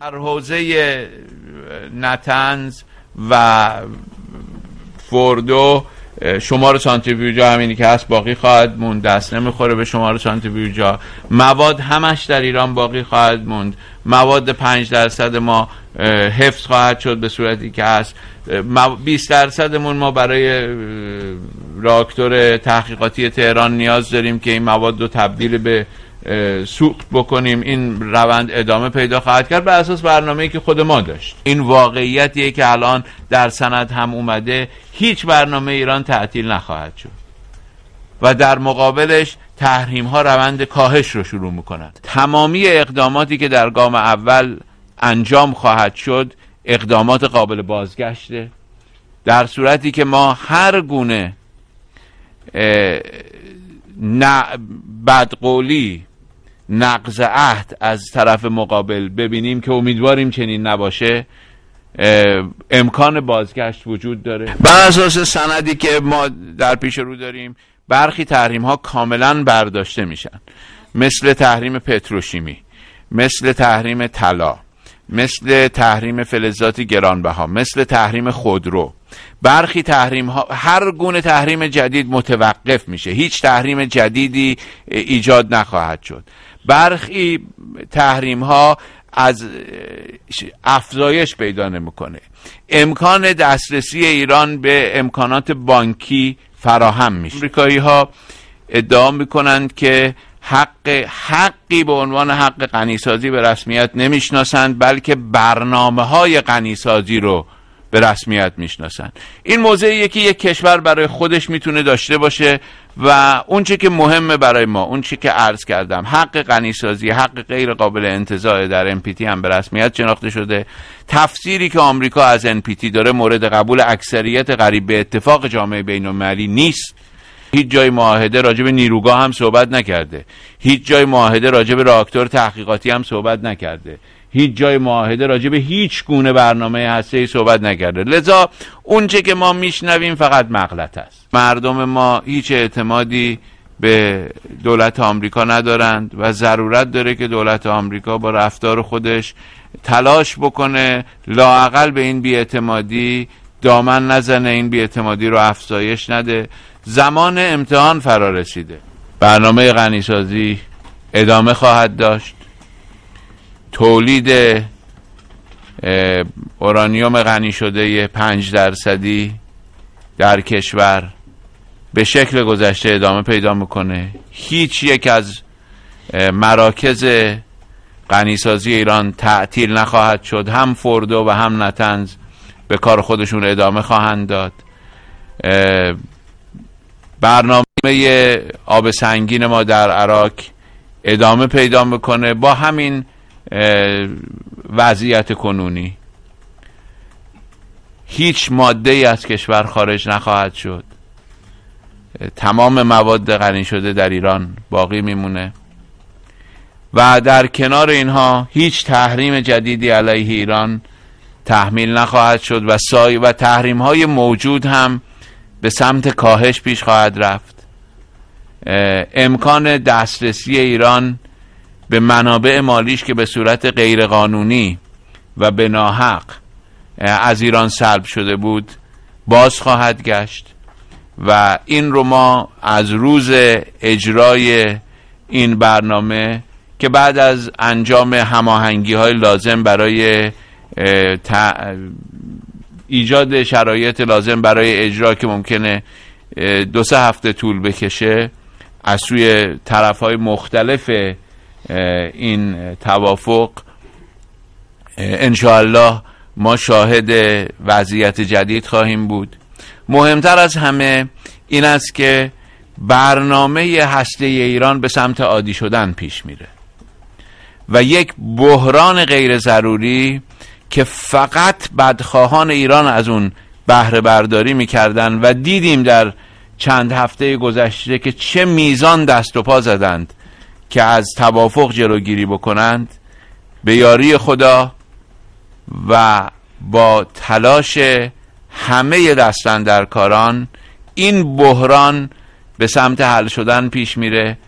در حوزه نتنز و فوردو شمار سانتریفیوژا همینی که هست باقی خواهد موند. دست نمی‌خوره به شمار سانتریفیوژا مواد همش در ایران باقی خواهد موند. مواد 5 درصد ما حفظ خواهد شد به صورتی که هست. 20 درصدمون ما برای راکتور تحقیقاتی تهران نیاز داریم که این مواد رو تبدیل به سوخت بکنیم این روند ادامه پیدا خواهد کرد بر اساس برنامه‌ای که خود ما داشت. این واقعیتیه که الان در سند هم اومده هیچ برنامه ایران تعطیل نخواهد شد. و در مقابلش تحریم ها روند کاهش رو شروع می‌کنند. تمامی اقداماتی که در گام اول انجام خواهد شد اقدامات قابل بازگشته. در صورتی که ما هر گونه بدقولی نقض عهد از طرف مقابل ببینیم که امیدواریم چنین نباشه امکان بازگشت وجود داره. بر اساس سندی که ما در پیش رو داریم برخی تحریم ها کاملا برداشته میشن. مثل تحریم پتروشیمی مثل تحریم طلا مثل تحریم فلزات گرانبها مثل تحریم خودرو. برخی تحریم ها هر گونه تحریم جدید متوقف میشه. هیچ تحریم جدیدی ایجاد نخواهد شد. برخی تحریم ها از افزایش پیدا نمی‌کنه. امکان دسترسی ایران به امکانات بانکی فراهم میشه. امریکایی ها ادعا می‌کنند که حق حقی به عنوان حق غنیسازی به رسمیت نمی‌شناسند بلکه برنامه های غنیسازی رو به رسمیت می‌شناسن. این موضعیه که یک کشور برای خودش می‌تونه داشته باشه و اونچه که مهمه برای ما اونچه که عرض کردم حق غنیسازی حق غیر قابل انتزاع در NPT هم به رسمیت شناخته شده. تفسیری که آمریکا از NPT داره مورد قبول اکثریت قریب به اتفاق جامعه بین المللی نیست. هیچ جای معاهده راجع به نیروگاه هم صحبت نکرده. هیچ جای معاهده راجع به راکتور تحقیقاتی هم صحبت نکرده. هیچ جای معاهده راجع به هیچ گونه برنامه هسته صحبت نکرده. لذا اونچه که ما میشنویم فقط مغلط است. مردم ما هیچ اعتمادی به دولت آمریکا ندارند و ضرورت داره که دولت آمریکا با رفتار خودش تلاش بکنه لاعقل به این بیاعتمادی دامن نزنه این بیاعتمادی رو افزایش نده. زمان امتحان فرا رسیده. برنامه غنیسازی ادامه خواهد داشت. تولید اورانیوم غنی شده پنج درصدی در کشور به شکل گذشته ادامه پیدا می‌کنه. هیچ یک از مراکز غنیسازی ایران تعطیل نخواهد شد. هم فردو و هم نتنز به کار خودشون ادامه خواهند داد. برنامه آب سنگین ما در عراق ادامه پیدا می‌کنه. با همین وضعیت کنونی. هیچ ماده ای از کشور خارج نخواهد شد. تمام مواد غنی شده در ایران باقی میمونه. و در کنار اینها هیچ تحریم جدیدی علیه ایران تحمیل نخواهد شد و سای و تحریم های موجود هم به سمت کاهش پیش خواهد رفت. امکان دسترسی ایران به منابع مالیش که به صورت غیرقانونی و به ناحق از ایران سلب شده بود باز خواهد گشت و این رو ما از روز اجرای این برنامه که بعد از انجام هماهنگی های لازم برای ایجاد شرایط لازم برای اجرا که ممکنه دو سه هفته طول بکشه از سوی طرف های مختلف این توافق انشاءالله ما شاهد وضعیت جدید خواهیم بود. مهمتر از همه این است که برنامه هسته ایران به سمت عادی شدن پیش میره و یک بحران غیر ضروری که فقط بدخواهان ایران از اون بهره برداری می‌کردن و دیدیم در چند هفته گذشته که چه میزان دست و پا زدند. که از توافق جلوگیری بکنند به یاری خدا و با تلاش همه دستن در این بحران به سمت حل شدن پیش میره.